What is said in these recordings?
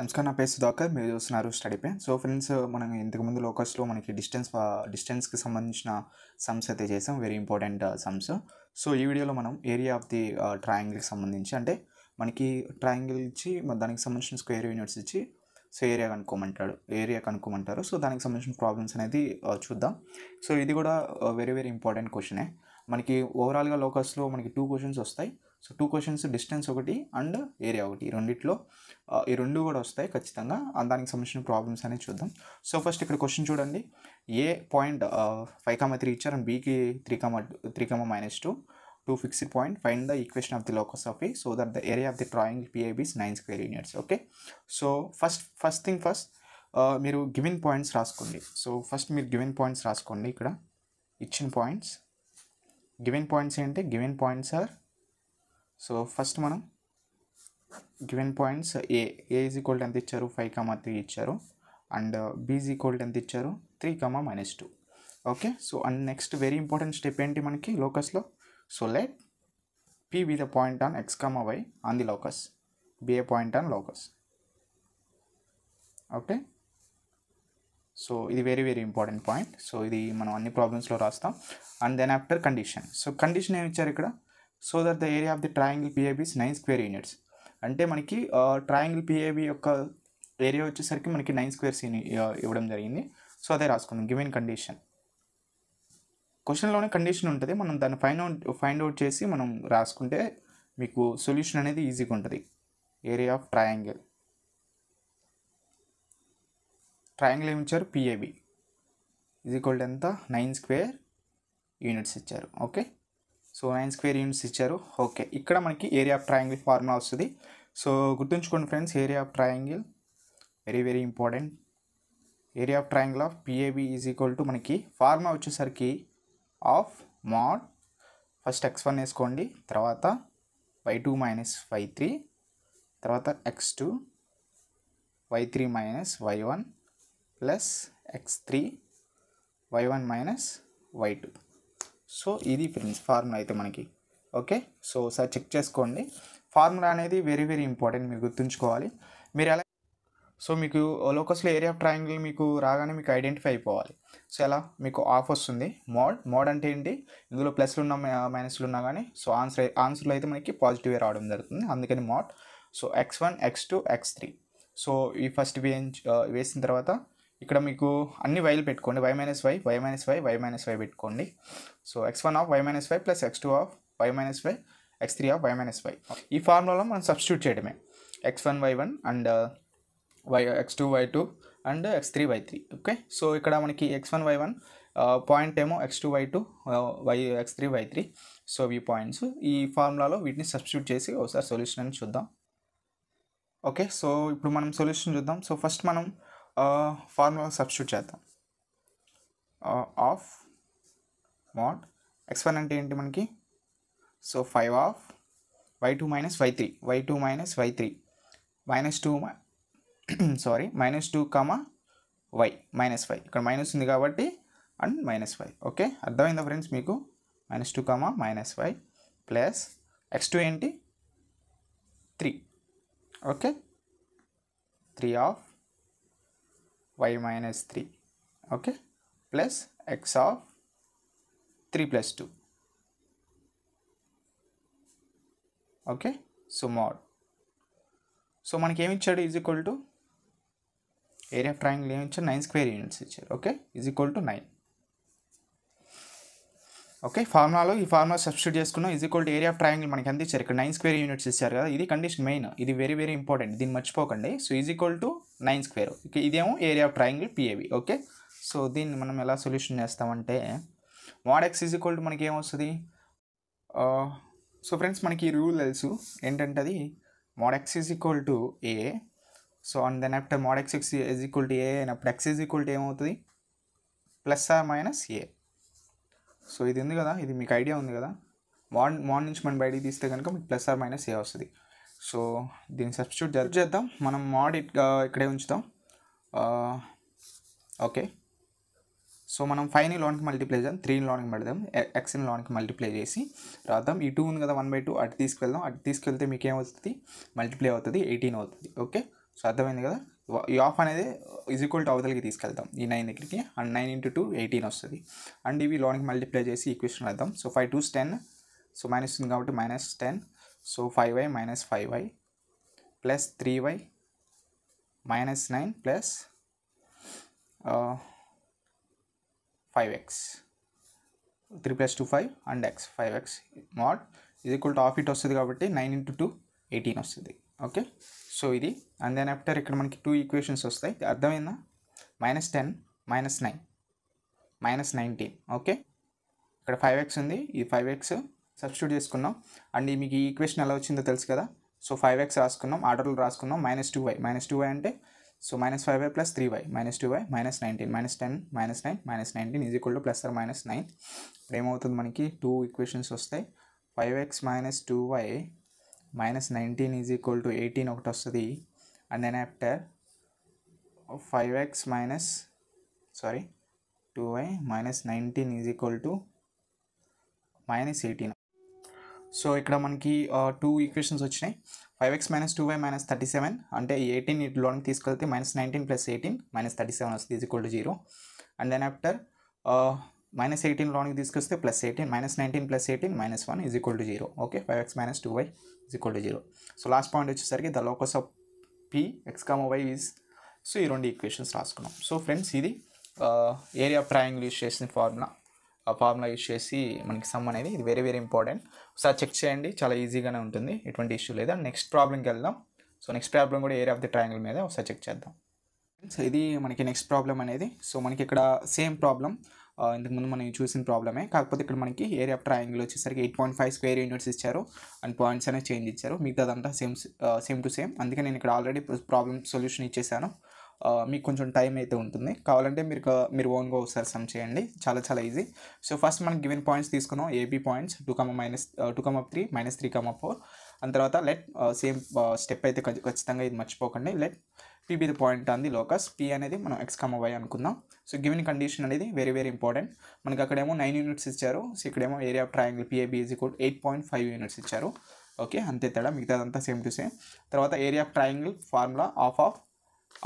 నమస్కారం నా పేరు సుధాకర్ మీరు చూస్తున్నారు స్టడీ పే సో ఫ్రెండ్స్ మనం ఇంతకుముందు లోకస్లో మనకి డిస్టెన్స్ డిస్టెన్స్కి సంబంధించిన సమ్స్ అయితే చేసాం. వెరీ ఇంపార్టెంట్ సమ్స్ సో ఈ వీడియోలో మనం ఏరియా ఆఫ్ ది ట్రయాంగిల్కి సంబంధించి అంటే మనకి ట్రయాంగిల్ ఇచ్చి దానికి సంబంధించిన స్క్వేర్ యూనిట్స్ ఇచ్చి సో ఏరియా కనుక్కోమంటాడు. ఏరియా కనుక్కోమంటారు. సో దానికి సంబంధించిన ప్రాబ్లమ్స్ అనేది uh, చూద్దాం. సో ఇది కూడా వెరీ వెరీ ఇంపార్టెంట్ క్వశ్చనే మనకి ఓవరాల్గా లోకస్లో మనకి టూ క్వశ్చన్స్ వస్తాయి. సో టూ క్వశ్చన్స్ డిస్టెన్స్ ఒకటి అండ్ ఏరియా ఒకటి. ఈ రెండిట్లో ఈ రెండు కూడా వస్తాయి ఖచ్చితంగా. దానికి సంబంధించిన ప్రాబ్లమ్స్ అనేది చూద్దాం. సో ఫస్ట్ ఇక్కడ క్వశ్చన్ చూడండి. A point five comma three ఇచ్చారు అండ్ బీకి three comma three comma minus two two fixed point find the equation of the locus of ఈ so that the area of the triangle PAB is nine square units okay so first first thing first మీరు given points రాసుకోండి. So first మీరు given points రాసుకోండి ఇక్కడ. ఇచ్చిన points given points ఏంటి? Given points are so first మనం given points A A is equal ఎంత ఇచ్చారు? ఫైవ్ కామా త్రీ ఇచ్చారు. అండ్ బీజ్ ఈక్వల్ ఎంత ఇచ్చారు? Three comma minus two okay? So and next very important step ఏంటి మనకి లోకస్లో so let P be the point on X comma Y on the locus be a point on locus okay? So ఇది very very important point so ఇది మనం అన్ని ప్రాబ్లమ్స్లో రాస్తాం. And then after condition so condition ఏమి ఇచ్చారు ఇక్కడ? So that the area of the triangle PAB is nine square units. అంటే మనకి ట్రయాంగిల్ పిఏబి యొక్క ఏరియా వచ్చేసరికి మనకి నైన్ స్క్వేర్స్ ఇవ్వడం జరిగింది. సో అదే రాసుకుందాం. Given condition. క్వశ్చన్లోనే కండిషన్ ఉంటుంది. మనం దాన్ని ఫైండ్ అవుట్ ఫైండ్ అవుట్ చేసి మనం రాసుకుంటే మీకు సొల్యూషన్ అనేది ఈజీగా ఉంటుంది. Area of triangle. ట్రయాంగిల్ ఏమి ఇచ్చారు? పిఏబి. ఈజ్ ఈక్వల్ ఎంత నైన్ స్క్వేర్ యూనిట్స్ ఇచ్చారు. Okay? So nine square units ఇచ్చారు. ఓకే ఇక్కడ మనకి ఏరియా ఆఫ్ ట్రయాంగిల్ ఫార్ములా వస్తుంది. సో గుర్తుంచుకోండి friends area of triangle very very important area of triangle of PAB is equal to మనకి formula వచ్చేసరికి of mod first X one వేసుకోండి. తర్వాత Y two minus Y three తర్వాత X two Y three minus Y one plus X three Y one minus Y two so ఇది friends formula అయితే మనకి. Okay? So ఒకసారి check చేసుకోండి. Formula అనేది very very important మీరు గుర్తుంచుకోవాలి. మీరు ఎలా సో మీకు లోకస్లో ఏరియా ఆఫ్ ట్రయాంగిల్ మీకు రాగానే మీకు ఐడెంటిఫై అయిపోవాలి. సో ఎలా? మీకు ఆఫ్ వస్తుంది. మోడ్. మోడ్ అంటే ఏంటి? ఇందులో ప్లస్లు ఉన్న మైనస్లు ఉన్నా కానీ సో ఆన్సర్ ఆన్సర్లో అయితే మనకి పాజిటివ్ రావడం జరుగుతుంది. అందుకని mod. So X one X two X three. So ఈ ఫస్ట్ వేయించ వేసిన తర్వాత ఇక్కడ మీకు అన్ని వైలు పెట్టుకోండి. Y minus Y Y minus Y Y minus Y పెట్టుకోండి. So X one of Y minus Y plus X two of Y minus Y X three of Y minus Y ఈ ఫార్ములాలో మనం సబ్స్టిట్యూట్ చేయడమే. X one Y one and Y X two Y two and X three Y three okay so ఇక్కడ మనకి X one Y one point ఏమో X two Y two Y X three Y three so ఈ points ఈ ఫార్ములాలో వీటిని substitute చేసి ఒకసారి solution అని చూద్దాం. ఓకే సో ఇప్పుడు మనం సొల్యూషన్ చూద్దాం. సో ఫస్ట్ మనం ఫార్ములా సబ్స్టిట్యూట్ చేద్దాం. ఆఫ్ మోడ్ ఎక్స్ వన్ అంటే ఏంటి మనకి? So five of Y two minus Y three. Y two minus Y three. Minus two sorry minus two comma Y minus five. ఇక్కడ minus ఉంది కాబట్టి and minus five. Okay? అర్థమైందా friends మీకు? Minus two comma minus five plus X two ఏంటి? Three. Okay? Three of Y minus three okay plus X of three plus two okay so mod so మనకి ఏమి ఇచ్చాడు? Is equal to area of triangle ఏమి ఇచ్చాడు? Nine square units ఇచ్చారు okay is equal to nine okay ఫార్ములాలో ఈ formula substitute చేసుకున్నాం. Is equal to area of triangle మనకి ఎంత ఇచ్చారు? ఇక్కడ నైన్ స్క్వేర్ యూనిట్స్ ఇచ్చారు కదా ఇది కండిషన్ మెయిన్ ఇది వెరీ వెరీ ఇంపార్టెంట్ దీన్ని మర్చిపోకండి. So is equal to nine square ఇదేమో area of triangle PAB okay? So దీన్ని మనం ఎలా సొల్యూషన్ చేస్తామంటే mod X is equal to మనకి ఏమొస్తుంది సో ఫ్రెండ్స్ మనకి ఈ రూల్ తెలుసు. ఏంటంటే అది mod X is equal to A so and then after mod X X is equal to A అయినప్పుడు ఎక్స్ ఈజ్ ఈక్వల్ టు ఏమవుతుంది? Plus or minus A so ఇది ఉంది కదా ఇది మీకు ఐడియా ఉంది కదా. మార్న్ మార్నింగ్ నుంచి మనం బయటికి తీస్తే కనుక మీకు ప్లస్ ఆర్ మైనస్ ఏ వస్తుంది. సో దీన్ని సబ్స్టిట్యూట్ జడ్జ్ చేద్దాం. మనం మాడ్ uh, ఇక్కడే ఉంచుతాం. Uh, ఓకే సో మనం ఫైవ్ని లోన్కి మల్టిప్లై చేద్దాం త్రీని లోన్కి పెడదాం ఎక్స్ని లోన్కి మల్టిప్లై చేసి రాద్దాం. ఈ టూ ఉంది కదా వన్ బై టూ అటు తీసుకెళ్దాం. అటు తీసుకెళ్తే మీకు ఏమవుతుంది మల్టిప్లై అవుతుంది ఎయిటీన్ అవుతుంది. ఓకే సో అర్థమైంది కదా? ఈ ఆఫ్ అనేది ఈజ్ ఈక్వల్ టు అవతలకి తీసుకెళ్తాం. ఈ నైన్ దగ్గరికి. And nine into two eighteen వస్తుంది. అండ్ ఇవి లోనికి మల్టిప్లై చేసి ఈక్వేషన్ వేద్దాం so five twos ten so minus ఉంది కాబట్టి minus ten so five Y minus five Y plus three Y minus nine plus five X three plus two five and X five X mod ఇది equal to of it వస్తుంది కాబట్టి nine into two eighteen వస్తుంది. Okay so ఇది and then after ఇక్కడ మనకి two equations వస్తాయి. అర్థమైందా? Minus ten minus nine minus nineteen okay ఇక్కడ ఫైవ్ ఎక్స్ ఉంది. ఈ ఫైవ్ ఎక్స్ సబ్స్టిట్యూట్ చేసుకున్నాం. అండ్ మీకు ఈ ఈక్వేషన్ ఎలా వచ్చిందో తెలుసు కదా? సో ఫైవ్ ఎక్స్ రాసుకున్నాం. ఆర్డర్లు రాసుకున్నాం. Minus two Y minus two Y అంటే so minus five Y plus three Y minus two Y minus nineteen minus ten minus nine minus nineteen is equal to plus or minus nine ఇప్పుడు ఏమవుతుంది మనకి? Two equations వస్తాయి. Five X minus two Y minus nineteen is equal to eighteen ఒకటి వస్తుంది. And then after five X minus sorry two Y minus nineteen is equal to minus eighteen so ఇక్కడ మనకి two equations వచ్చినాయి. Five X minus two Y minus thirty seven అంటే eighteen ఇట్లోనికి తీసుకెళ్తే minus nineteen plus eighteen minus thirty seven వస్తుంది is equal to zero and then after minus eighteen లోనికి తీసుకొస్తే plus eighteen minus nineteen plus eighteen minus one is equal to zero okay five X minus two Y is equal to zero so last point వచ్చేసరికి the locus of P X comma Y is so ఈ రెండు equations రాసుకున్నాం. So friends ఇది area triangle use చేసిన formula ఆ formula use చేసి మనకి sum అనేది ఇది వెరీ వెరీ ఇంపార్టెంట్ ఒకసారి చెక్ చేయండి చాలా ఈజీగానే ఉంటుంది. ఎటువంటి ఇష్యూ లేదా. నెక్స్ట్ ప్రాబ్లంకి వెళ్దాం. సో నెక్స్ట్ ప్రాబ్లం కూడా ఏరియా ఆఫ్ ది ట్రయాంగిల్ మీద ఒకసారి చెక్ చేద్దాం. సో ఇది మనకి నెక్స్ట్ ప్రాబ్లం అనేది. సో మనకి ఇక్కడ సేమ్ ప్రాబ్లం ఇంతకుముందు మనం చూసిన ప్రాబ్లమే. కాకపోతే ఇక్కడ మనకి ఏరియా ఆఫ్ ట్రయాంగిల్ వచ్చేసరికి eight point five square units ఇచ్చారు. అండ్ పాయింట్స్ అనేది చేంజ్ ఇచ్చారు. మిగతాదంతా సేమ్ సేమ్ టు సేమ్. అందుకే నేను ఇక్కడ ఆల్రెడీ ప్రాబ్లమ్ సొల్యూషన్ ఇచ్చేసాను. మీకు కొంచెం టైం అయితే ఉంటుంది. కావాలంటే మీరు మీరు ఓన్గా ఒకసారి సమ్ చేయండి. చాలా చాలా ఈజీ. సో ఫస్ట్ మనం గివెన్ పాయింట్స్ తీసుకున్నాం. AB points two comma minus two comma three minus three comma four. And తర్వాత లెట్ సేమ్ స్టెప్ అయితే ఖచ్చితంగా ఇది మర్చిపోకండి. Let P be point on the locus P అనేది మనం ఎక్స్ కమ వై అనుకుందాం. సో గివెన్ కండిషన్ అనేది వెరీ వెరీ ఇంపార్టెంట్ మనకి అక్కడేమో నైన్ యూనిట్స్ ఇచ్చారు. సో ఇక్కడేమో area of triangle PAB is equal eight point five units ఇచ్చారు. ఓకే అంతే తేడా. మిగతాదంతా సేమ్ టు సేమ్ తర్వాత area of triangle formula of of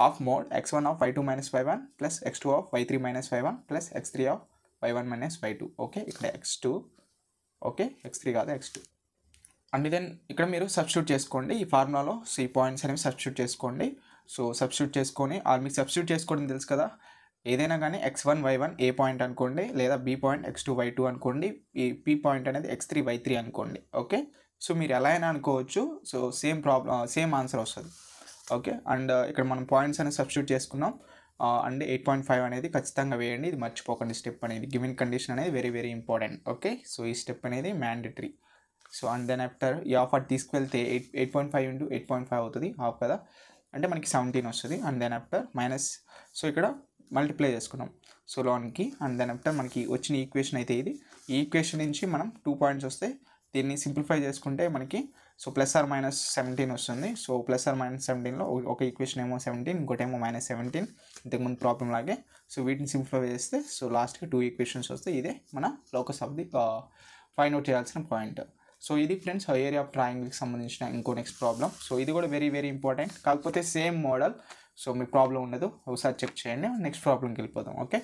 of mod X one of Y two minus Y one plus X two of Y three minus Y one plus X three of Y one minus Y two okay ఇక్కడ X two okay X three కాదు X two and then ఇక్కడ మీరు substitute చేసుకోండి. ఈ ఫార్ములాలో so ఈ points అనేవి substitute చేసుకోండి. సో సబ్స్టిట్యూట్ చేసుకొని ఆర్ మీకు సబ్స్టిట్యూట్ చేసుకోవడం తెలుసు కదా. ఏదైనా కానీ X one Y one A point అనుకోండి లేదా B point X two Y two అనుకోండి ఈ పి పాయింట్ అనేది ఎక్స్ త్రీ వై త్రీ అనుకోండి ఓకే సో మీరు ఎలా అయినా అనుకోవచ్చు. So same problem same answer వస్తుంది ఓకే అండ్ ఇక్కడ మనం పాయింట్స్ అనేది సబ్స్టిట్యూట్ చేసుకున్నాం. అండ్ ఎయిట్ పాయింట్ ఫైవ్ అనేది ఖచ్చితంగా వేయండి. ఇది మర్చిపోకండి. స్టెప్ అనేది గివెన్ కండిషన్ అనేది very very important okay so ఈ స్టెప్ అనేది mandatory so and then after ఈ offer తీసుకువెళ్తే eight eight point five into eight point five అవుతుంది హాఫ్ కదా. అంటే మనకి సెవెంటీన్ వస్తుంది and then after minus so ఇక్కడ మల్టిప్లై చేసుకున్నాం. సో లోన్కి అండ్ దెన్ ఆఫ్టర్ మనకి వచ్చిన ఈక్వేషన్ అయితే ఇది. ఈ ఈక్వేషన్ నుంచి మనం టూ పాయింట్స్ వస్తే దీన్ని సింప్లిఫై చేసుకుంటే మనకి so plus or minus seventeen వస్తుంది. సో ప్లస్ ఆర్ మైనస్ సెవెంటీన్లో ఒక ఈక్వేషన్ ఏమో సెవెంటీన్ ఇంకోటేమో మైనస్ సెవెంటీన్ ఇంతకుముందు ప్రాబ్లం లాగే. సో వీటిని సింప్లిఫై చేస్తే సో లాస్ట్కి టూ ఈక్వేషన్స్ వస్తే ఇదే మన locus of the find out చేయాల్సిన పాయింట్ సో ఇది ఫ్రెండ్స్ ఏరియా ఆఫ్ ట్రయాంగిల్కి సంబంధించిన ఇంకో నెక్స్ట్ ప్రాబ్లం సో ఇది కూడా వెరీ వెరీ ఇంపార్టెంట్. కాకపోతే సేమ్ మోడల్. సో మీ ప్రాబ్లం ఉండదు. ఒకసారి చెక్ చేయండి. నెక్స్ట్ ప్రాబ్లంకి వెళ్ళిపోదాం. ఓకే?